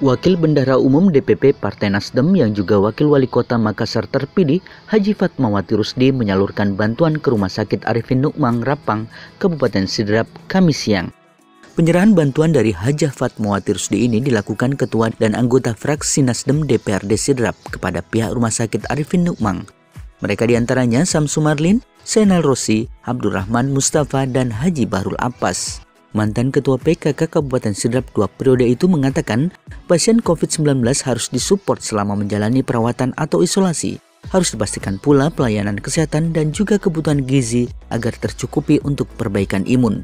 Wakil Bendahara Umum DPP Partai Nasdem yang juga Wakil Wali Kota Makassar terpilih, Haji Fatmawati Rusdi menyalurkan bantuan ke Rumah Sakit Arifin Nukmang, Rapang, Kabupaten Sidrap, Kamis siang. Penyerahan bantuan dari Hajah Fatmawati Rusdi ini dilakukan Ketua dan anggota fraksi Nasdem DPRD Sidrap kepada pihak Rumah Sakit Arifin Nukmang. Mereka di antaranya Sam Sumarlin, Senal Rossi, Abdurrahman Mustafa, dan Haji Bahrul Apas. Mantan Ketua PKK Kabupaten Sidrap dua periode itu mengatakan pasien COVID-19 harus disupport selama menjalani perawatan atau isolasi. Harus dipastikan pula pelayanan kesehatan dan juga kebutuhan gizi agar tercukupi untuk perbaikan imun.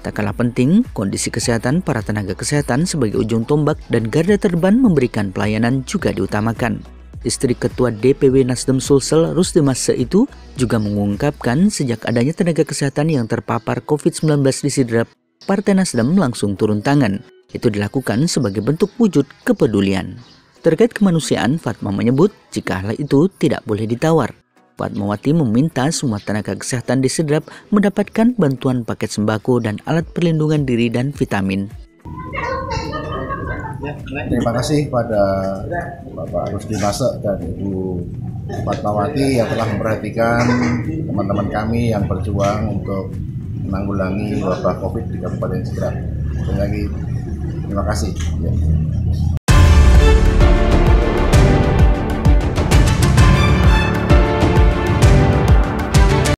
Tak kalah penting, kondisi kesehatan para tenaga kesehatan sebagai ujung tombak dan garda terdepan memberikan pelayanan juga diutamakan. Istri Ketua DPW Nasdem Sulsel Rusdi Mase itu juga mengungkapkan sejak adanya tenaga kesehatan yang terpapar COVID-19 di Sidrap, Partai Nasdem langsung turun tangan. Itu dilakukan sebagai bentuk wujud kepedulian. Terkait kemanusiaan, Fatma menyebut jika hal itu tidak boleh ditawar. Fatmawati meminta semua tenaga kesehatan di Sidrap mendapatkan bantuan paket sembako dan alat perlindungan diri dan vitamin. Terima kasih pada Bapak Rusdi Mase dan Ibu Fatmawati yang telah memperhatikan teman-teman kami yang berjuang untuk menanggulangi wabah COVID di Kabupaten Sidrap. Sekali lagi terima kasih.